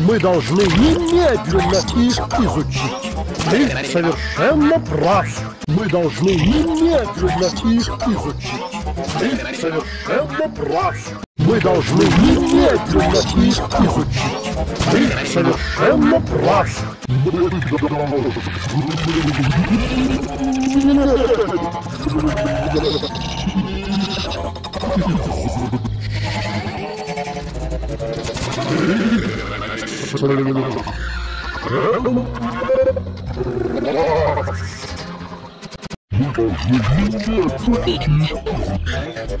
Мы должны немедленно их изучить. Ты совершенно прав. Мы должны немедленно их изучить. Ты совершенно прав. Мы должны немедленно их изучить. Ты совершенно прав. Мы должны немедленно их изучить.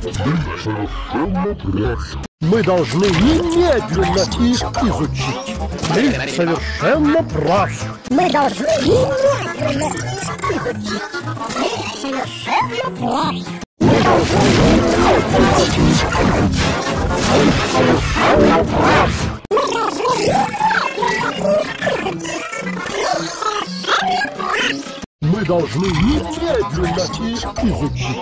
Ты совершенно прав. Мы должны немедленно их изучить. Ты совершенно прав. Мы должны немедленно их изучить. Ты совершенно прав. Мы должны немедленно Мы должны немедленно их изучить.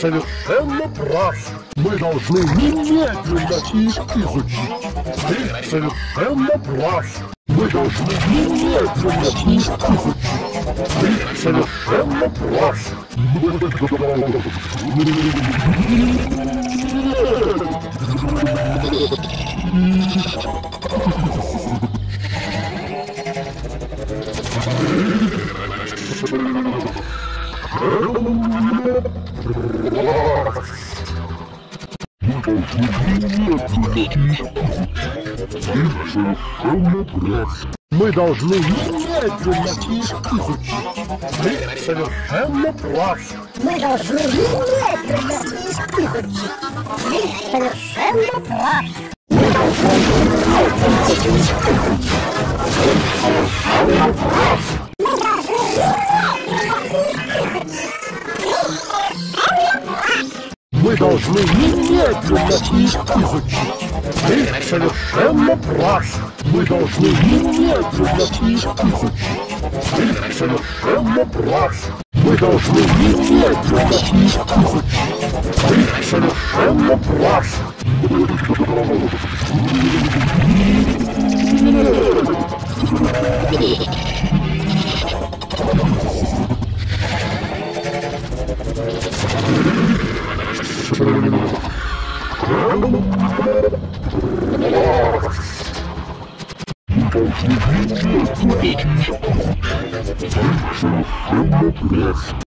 Совершенно прав. Мы должны немедленно их изучить. Ты совершенно прав. Мы должны немедленно их изучить. Ты совершенно прав. Мы должны немедленно их изучить. Ты совершенно прав. Мы должны немедленно их изучить. Ты совершенно прав. Мы должны немедленно их изучить. Ты совершенно прав. Должны немедленно их изучить. Ты совершенно прав. Мы должны немедленно их изучить. Ты совершенно прав. Мы должны немедленно их изучить. Ты совершенно прав.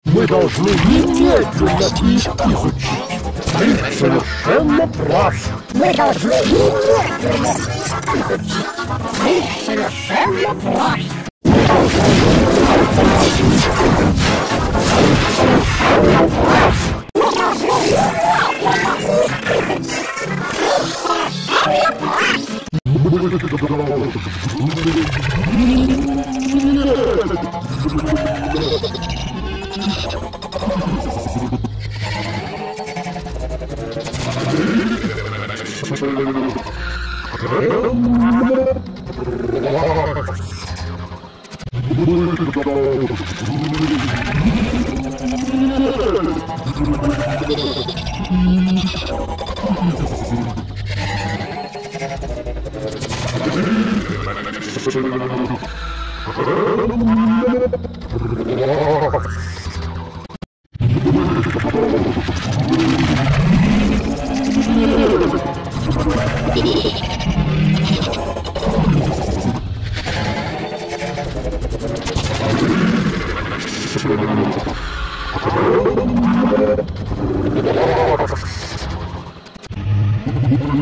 Мы должны немедленно их изучить. Ты совершенно прав. Мы должны немедленно их изучить. Ты совершенно прав. Мы должны I'm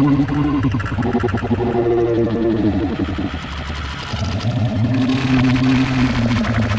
Thank you.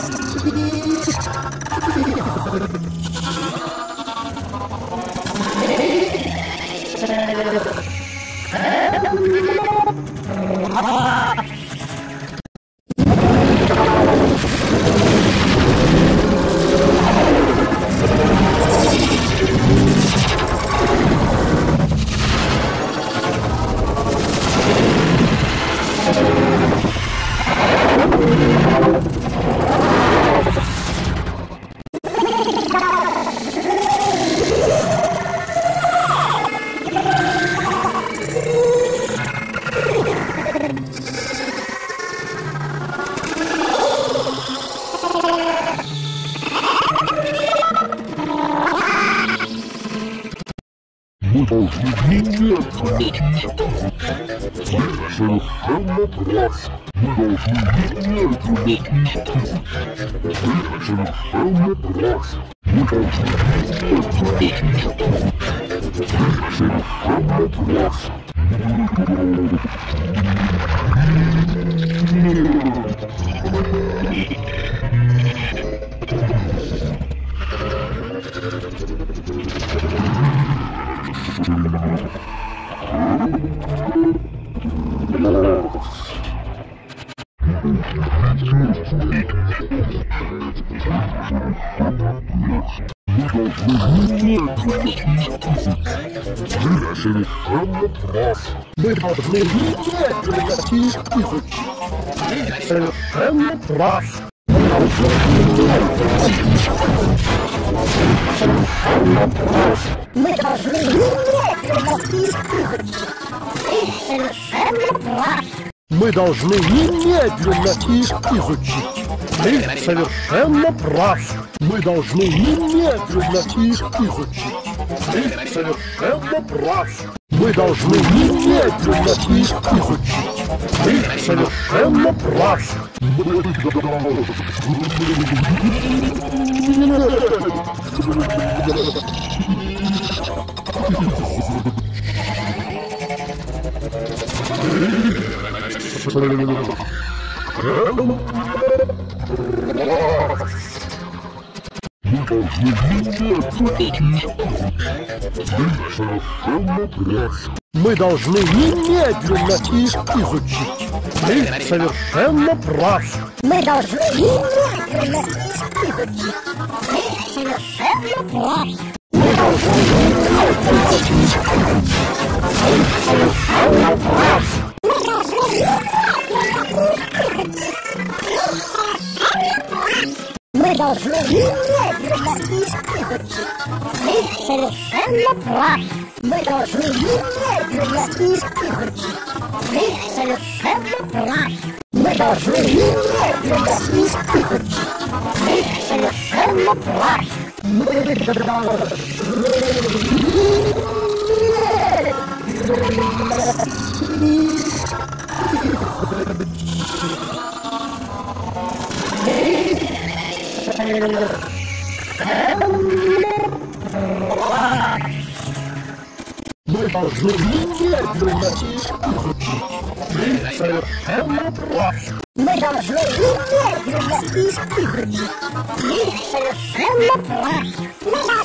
Совершенно прав. Мы должны немедленно... Совершенно прав. Мы должны немедленно... Совершенно прав. Мы должны немедленно... Совершенно прав. Мы должны немедленно их изучить. Совершенно прав. Мы должны Совершенно прав. Мы должны немедленно их изучить. Мы должны немедленно их изучить. Ты совершенно прав. Мы должны немедленно их изучить. Ты совершенно прав. Мы должны немедленно их изучить. Ты совершенно прав. Совершенно прав. Мы должны немедленно их изучить. Ты совершенно прав. Мы должны немедленно их изучить. Ты совершенно прав. Мы должны немедленно Ты Moi, moi quand je m'éclate de la piste mais c'est le faible point. Moi Мы должны немедленно их изучить. Ты совершенно прав. Мы должны